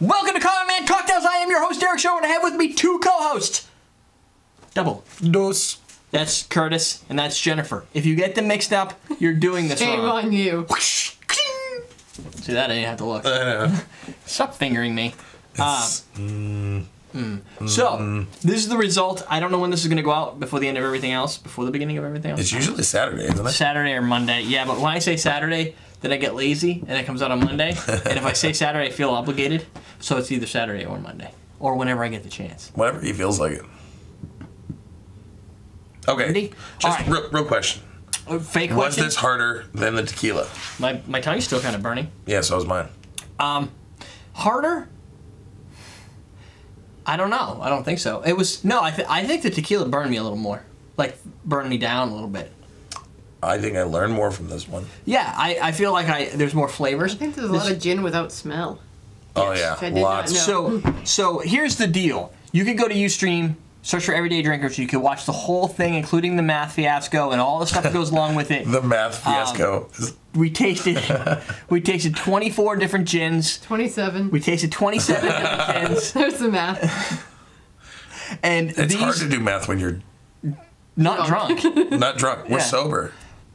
Welcome to Common Man Cocktails. I am your host, Derek Show, and I have with me two co-hosts. Double. Dos. That's Curtis, and that's Jennifer. If you get them mixed up, you're doing this Shame wrong. on you. See that? I didn't have to look. Uh, Stop fingering me. Uh, it's- mm, so, this is the result. I don't know when this is going to go out before the end of everything else, before the beginning of everything else. it's usually Saturday, isn't it? Saturday or Monday. Yeah, but when I say Saturday, then I get lazy and it comes out on Monday. and if I say Saturday, I feel obligated. So it's either Saturday or Monday, or whenever I get the chance. Whenever he feels like it. Okay. Ready? Just right. real, real question. Uh, Fake question. Was this harder than the tequila? My my tongue's still kind of burning. Yeah, so was mine. Um, harder. I don't know. I don't think so. It was no. I th- I think the tequila burned me a little more, like burned me down a little bit. I think I learned more from this one. Yeah, I, I feel like I there's more flavors. I think there's a This- lot of gin without smell. Oh Yes, yeah, lots. So so here's the deal. You could go to UStream, search for Everyday Drinkers. You could watch the whole thing, including the math fiasco and all the stuff that goes along with it. The math fiasco. is We tasted we tasted 24 different gins. 27. We tasted 27 different gins, There's the math. and it's these hard to do math when you're not Drunk. drunk. not drunk. We're Yeah. sober.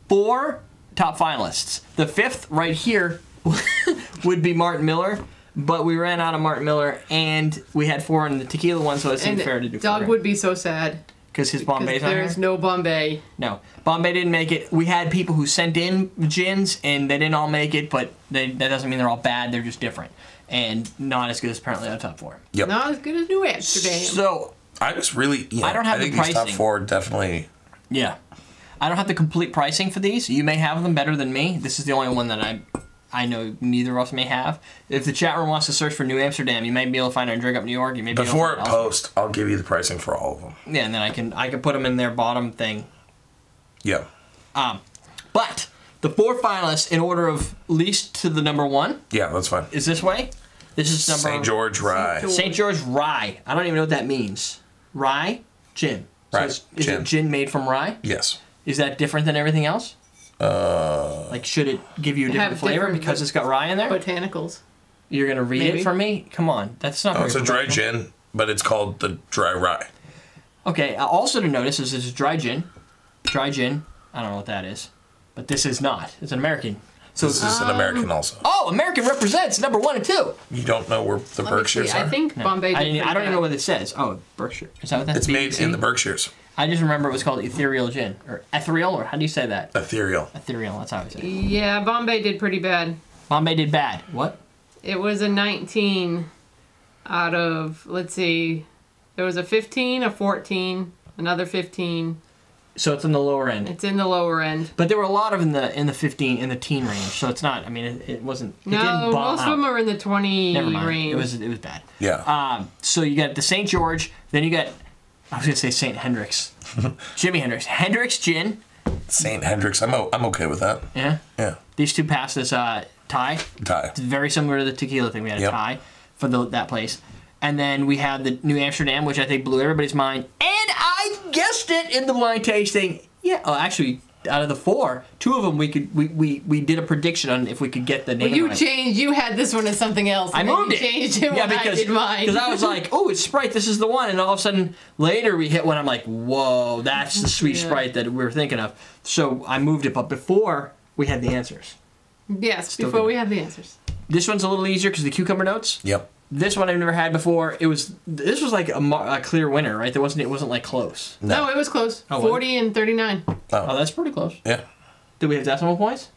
Four top finalists. The fifth right here would be Martin Miller, but we ran out of Martin Miller, and we had four in the tequila one, so it seemed And fair to do Dog would be so sad. because his Because Bombay's on there's no Bombay. No, Bombay didn't make it. We had people who sent in gins, and they didn't all make it, but they, that doesn't mean they're all bad. They're just different, and not as good as apparently our top four. Yep. Not as good as New Amsterdam. So I was really. Yeah, I don't have I the think these top four definitely. yeah, I don't have the complete pricing for these. You may have them better than me. This is the only one that I. I know neither of us may have. If the chat room wants to search for New Amsterdam, you may be able to find it on Drink Up New York. You may be Before able it to post, I'll give you the pricing for all of them. Yeah, and then I can I can put them in their bottom thing Yeah. Um, but the four finalists in order of least to the number one Yeah, that's fine. is this way. This is number St. George Rye. St. George rye. I don't even know what that means. Rye, gin. So Right, it's- is gin. it gin made from rye? Yes. Is that different than everything else? Uh, Like, should it give you a different flavor different because it's got rye in there? Botanicals. You're gonna read it for me? Come on, that's not. oh, very it's a dry gin, but it's called the dry rye. Okay. Also to notice is this is dry gin. Dry gin. I don't know what that is, but this is not. It's an American. So This is an um, American also. oh, American represents number one and two. You don't know where the Let me Berkshires are? I think No, Bombay did I, I don't even know what it says. Oh, Berkshire. Is that what that's? it's made in the Berkshires. I just remember it was called ethereal gin or ethereal or how do you say that? Ethereal. Ethereal. That's how I say. it. Yeah, Bombay did pretty bad. Bombay did bad. What? It was a 19 out of, let's see, there was a 15, a 14, another 15. So it's in the lower end. It's in the lower end. But there were a lot of in the in the 15 in the teen range. So it's not. I mean, it, it wasn't. It didn't No, most out. of them are in the 20 Never mind. range. It was it was bad. Yeah. Um, so you got the St. George, then you got I was gonna say St. Hendrick's, Jimi Hendrix, Hendrick's gin. St. Hendrick's. I'm, o- I'm okay with that. Yeah, Yeah. these two passed this uh, tie. Tie. It's very similar to the tequila thing. We had a Yep. tie for the, that place, and then we had the New Amsterdam, which I think blew everybody's mind. And I guessed it in the blind tasting. Yeah, oh, actually, out of the four, two of them we could we, we, we did a prediction on if we could get the name. Well, you right. changed. You had this one as something else. I and then moved you it. changed it yeah, when because I did mine. because I was like, oh, it's Sprite. This is the one, and all of a sudden later we hit one. I'm like, whoa, that's the sweet Yeah. Sprite that we were thinking of. So I moved it, but before we had the answers. yes, Still before good. we had the answers. This one's a little easier because the cucumber notes. Yep. This one I've never had before. It was this was like a, mar- a clear winner, right? There wasn't it wasn't like close. No. No, it was close. Oh, was it? 40 and 39. Oh, that's pretty close. Yeah. Do we have decimal points?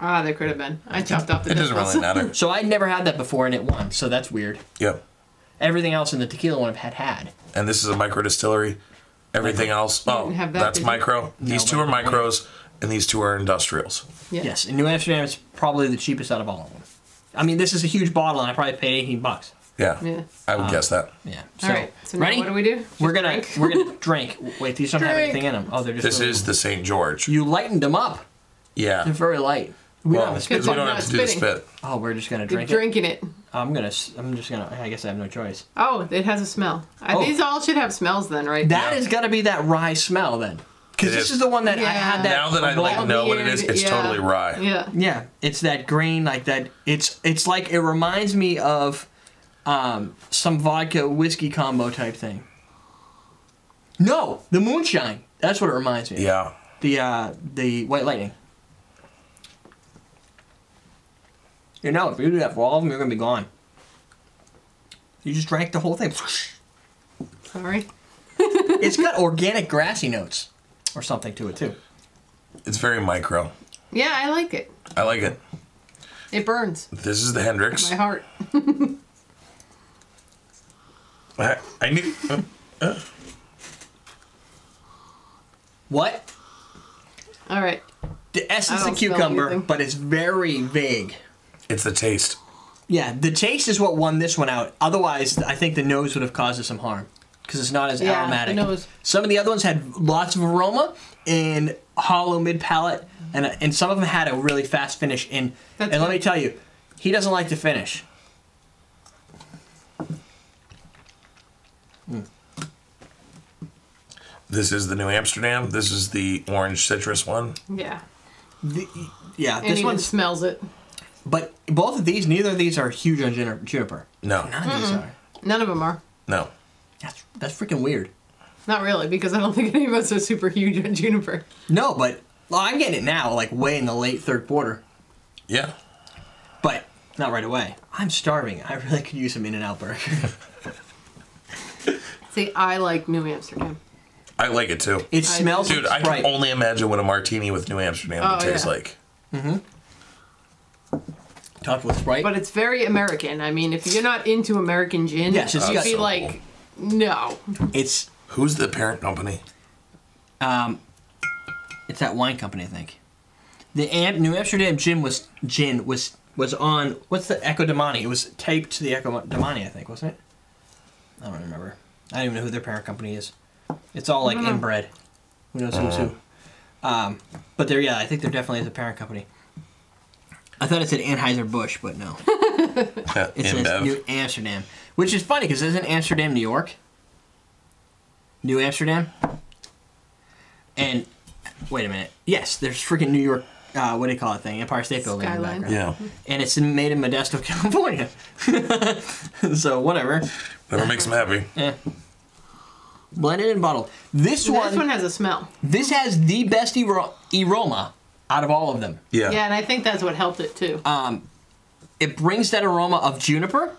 Ah, there could have been. I chopped off the It doesn't really matter. So I never had that before, and it won. So that's weird. Yep. Everything else in the tequila one I've had had. And this is a micro distillery. Everything else, oh, have that, that's did you? micro. These two are micros, and these two are industrials. Yeah. Yes, in New Amsterdam, it's probably the cheapest out of all of them. I mean, this is a huge bottle, and I probably paid 18 bucks. Yeah. Yeah. I would guess that. Yeah. So, All right. So now ready? what do we do? Just we're gonna drink? we're gonna drink. Wait, these don't have anything in them. Oh, they're just. This little- is the St. George. You lightened them up. Yeah. They're very light. We Well, don't have a spit. we don't have to do the spit. Oh, we're just gonna You're drink it. drinking it. I'm gonna. I'm just gonna. I guess I have no choice. Oh, it has a smell. Uh, Oh. These all should have smells then, right? That Yeah. is gotta be that rye smell then, because this is. is the one that I had that. Now that I like know what it is, it's yeah. totally rye. Yeah. Yeah, it's that grain like that. It's it's like it reminds me of um, some vodka whiskey combo type thing. No, the moonshine. That's what it reminds me. of. Yeah. The uh, the white lightning. You know, if you do that for all of them, you're gonna be gone. You just drank the whole thing. Sorry. It's got organic grassy notes or something to it too. It's very micro. Yeah, I like it. I like it. It burns This is the Hendrick's. my heart. I, I knew. uh, What? All right. The essence of cucumber, anything. but it's very vague. it's the taste. Yeah, the taste is what won this one out. Otherwise, I think the nose would have caused us some harm because it's not as Yeah, aromatic. nose. Some of the other ones had lots of aroma and hollow mid palate, and and some of them had a really fast finish. And That's and let me tell you, he doesn't like to finish. Hmm. This is the New Amsterdam. This is the orange citrus one. Yeah. The, yeah, And this even one's. smells it. But both of these, neither of these are huge on juniper. juniper. No, None of these are. None of them are. no. That's that's freaking weird. Not really, because I don't think any of us are super huge on juniper. No, but well, I'm getting it now, like way in the late third quarter. Yeah. But not right away. I'm starving. I really could use some In and Out burger. See, I like New Amsterdam. I like it too. It smells Dude, I can only imagine what a martini with New Amsterdam Oh, would taste yeah. like. Mm-hmm. Topped with Sprite. But it's very American. I mean, if you're not into American gin, Yes, it's you'd got be some- like, no. it's Who's the parent company? um, it's that wine company, I think. The Am- New Amsterdam gin was gin was was on what's the Ecco Domani? It was taped to the Ecco Domani, I think, wasn't it? I don't remember. I don't even know who their parent company is. It's all like inbred. Who knows who's who? Um, but they're yeah, I think they're definitely the parent company. I thought it said Anheuser Busch, but no. Yeah, It says InBev. New Amsterdam, which is funny because isn't Amsterdam New York? New Amsterdam. And wait a minute. Yes, there's freaking New York. Uh, what do you call it thing? Empire State Building in the Skyline. background. yeah. And it's made in Modesto, California. so whatever. Whatever makes them happy. Yeah. Blended and bottled. This This one, one has a smell. this has the best aroma out of all of them. Yeah. Yeah, and I think that's what helped it too. It brings that aroma of juniper.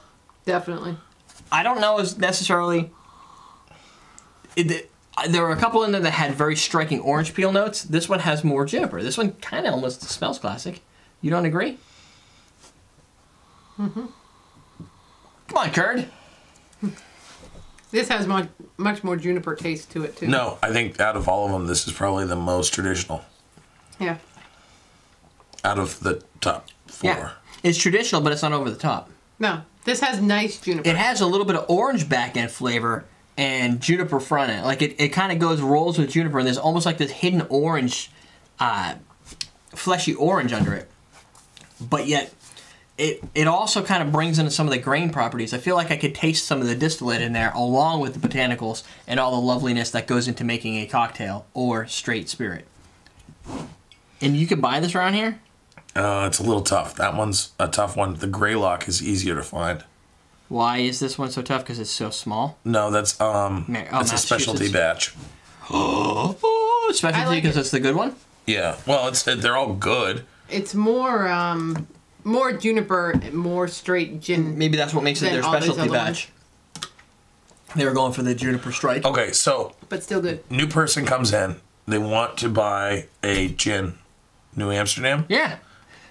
Definitely. I don't know as necessarily. It, it- there were a couple in there that had very striking orange peel notes. This one has more juniper. This one kind of almost smells classic. You don't agree? Mm-hmm. Come on, Curd. This has much much more juniper taste to it too. No, I think out of all of them, this is probably the most traditional. Yeah. Out of the top four. Yeah, it's traditional, but it's not over the top. No. This has nice juniper. It has a little bit of orange back end flavor and juniper front end. Like it, it kind of goes rolls with juniper, and there's almost like this hidden orange, uh, fleshy orange under it. But yet, it it also kind of brings in some of the grain properties. I feel like I could taste some of the distillate in there, along with the botanicals and all the loveliness that goes into making a cocktail or straight spirit. And you can buy this around here. Uh, it's a little tough. That one's a tough one. The Greylock is easier to find. Why is this one so tough? Because it's so small. No, that's um, Ma- oh, it's a specialty batch. Oh, specialty I like because it. it's the good one. Yeah. Well, it's they're all good. It's more um more juniper, more straight gin. Maybe that's what makes it their specialty other batch. They were going for the juniper strike. Okay, so but still good. new person comes in. They want to buy a gin, New Amsterdam. Yeah,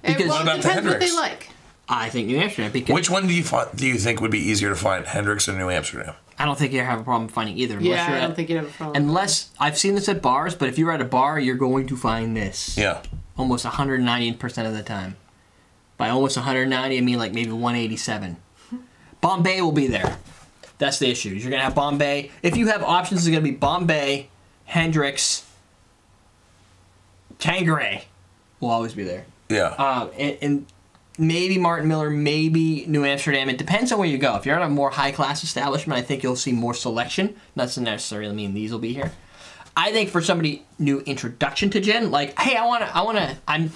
And, Because- well, What it about the depends what they like. I think New Amsterdam because Which one do you fi- do you think would be easier to find, Hendrick's or New Amsterdam? I don't think you have a problem finding either. Unless Yeah, you're I don't at, think you'd have a problem. Unless I've seen this at bars, but if you're at a bar, you're going to find this Yeah. almost 190% of the time. By almost 190, I mean like maybe 187. Bombay will be there. That's the issue. You're gonna have Bombay. If you have options, it's gonna be Bombay, Hendrick's, Tanqueray will always be there. Yeah. Uh, and, and maybe Martin Miller, maybe New Amsterdam. It depends on where you go. If you're at a more high class establishment, I think you'll see more selection. That's not to necessarily mean these will be here. I think for somebody new introduction to gin, like, hey, I wanna, I wanna, I'm,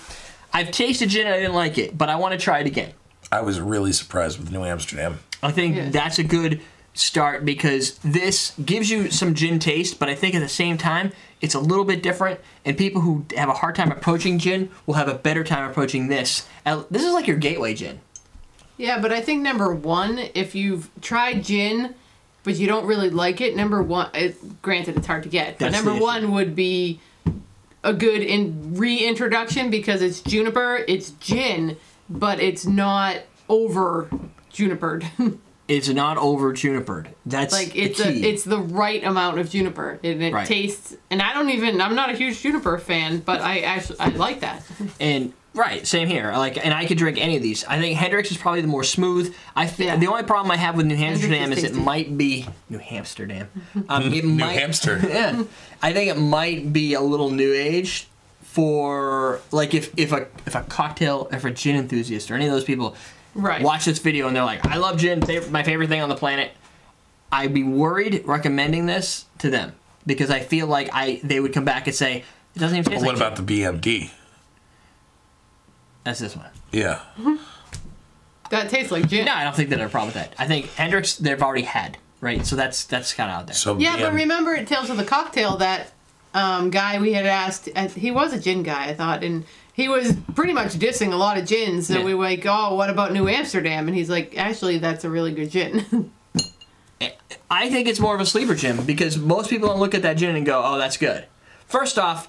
I've tasted gin and I didn't like it, but I want to try it again. I was really surprised with New Amsterdam. I think Yeah. that's a good start because this gives you some gin taste, but I think at the same time it's a little bit different, and people who have a hard time approaching gin will have a better time approaching this. Uh, This is like your gateway gin. Yeah, but I think number one, if you've tried gin, but you don't really like it, number one, it, granted it's hard to get, but That's number one would be a good in reintroduction because it's juniper, it's gin, but it's not over junipered. It's not over junipered. That's like the it's a, it's the right amount of juniper, and it Right. tastes. And I don't even. I'm not a huge juniper fan, but I actually I like that. And right, same here. Like, and I could drink any of these. I think Hendrick's is probably the more smooth. I feel Yeah. the only problem I have with New Amsterdam is is it might be New Amsterdam. Um, it New might, hamster. yeah, I think it might be a little new age for like if if a if a cocktail if a gin enthusiast or any of those people Right. watch this video and they're like, I love gin, my favorite thing on the planet. I'd be worried recommending this to them because I feel like I they would come back and say it doesn't even taste What like about the BMD? That's this one. Yeah. Mm-hmm. That tastes like gin. No, I don't think they have a problem with that. I think Hendrick's they've already had, right? So that's that's kind of out there. So Yeah, but remember it Tales of the Cocktail that um, guy we had asked, uh, he was a gin guy, I thought, and he was pretty much dissing a lot of gins. So Yeah. we were like, oh, what about New Amsterdam? And he's like, actually, that's a really good gin. I think it's more of a sleeper gin because most people don't look at that gin and go, "Oh, that's good." First off,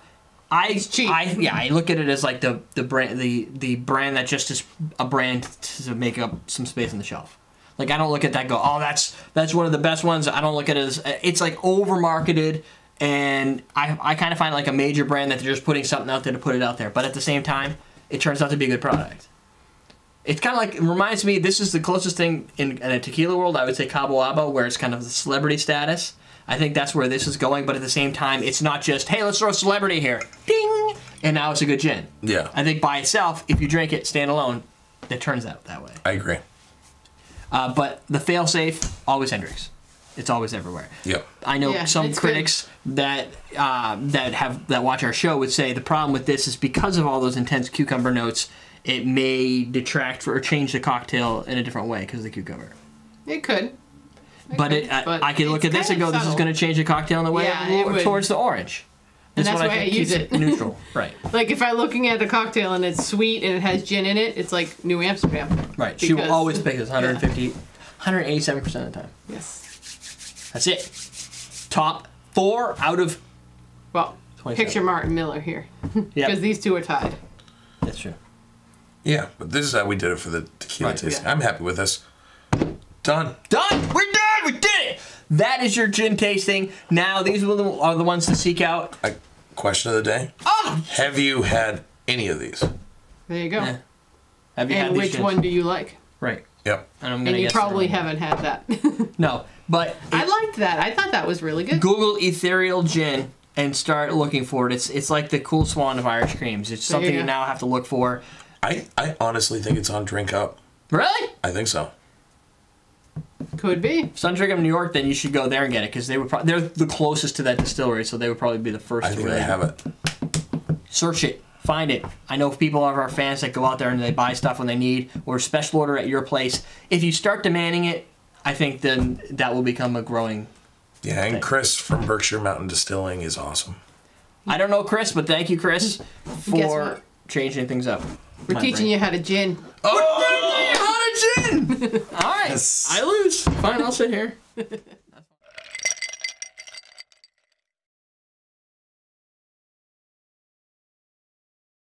I cheap. I yeah, I look at it as like the the brand the the brand that just is a brand to make up some space on the shelf. Like I don't look at that and go, "Oh, that's that's one of the best ones." I don't look at it as it's like over marketed and I I kind of find like a major brand that they're just putting something out there to put it out there. But at the same time, it turns out to be a good product. It's kind of like it reminds me. This is the closest thing in, in a tequila world. I would say Cabo Wabo, where it's kind of the celebrity status. I think that's where this is going. But at the same time, it's not just hey, let's throw a celebrity here, ding, and now it's a good gin. Yeah, I think by itself, if you drink it standalone, it turns out that way. I agree. Uh, but the failsafe, always Hendrick's. It's always everywhere. Yep. I know Yeah, some it's critics that uh, that have that watch our show would say the problem with this is because of all those intense cucumber notes, it may detract for, or change the cocktail in a different way because of the cucumber. it could. It But, could, it, I, but I could look at this and go, of this is going to change the cocktail in a way Yeah, it more would. towards the orange. And that's one why I think use it. neutral, right? Like if I'm looking at a cocktail and it's sweet and it has gin in it, it's like New Amsterdam. Right. she will always pick this 150, 187 percent of the time. Yes. That's it. Top four out of. Well, picture Martin Miller here because Yeah, these two are tied. that's true. Yeah, but this is how we did it for the tequila Right, tasting. yeah. I'm happy with this. Done. Done. We're done. We did it. That is your gin tasting. Now these are the, are the ones to seek out. I, question of the day: Oh, Have you had any of these? There you go. Yeah. have you had And these which gins? one do you like? Right. Yep. And I'm gonna And you guess probably haven't had that. No, but I liked that. I thought that was really good. Google ethereal gin and start looking for it. It's it's like the cool swan of Irish creams. It's There you something you now have to look for. I, I honestly think it's on Drink Up. Really? I think so. Could be. If Sun Drink in New York, then you should go there and get it because they would pro- they're the closest to that distillery, so they would probably be the first I to think really they have it. search it, find it. I know people are our fans that go out there and they buy stuff when they need or special order at your place. If you start demanding it, I think then that will become a growing. Yeah, and Chris from Berkshire Mountain Distilling is awesome. I don't know Chris, but thank you, Chris, for changing things up. We're My teaching brain. you how to gin. Oh, how to gin! All right, Yes. I lose. Fine, I'll sit here.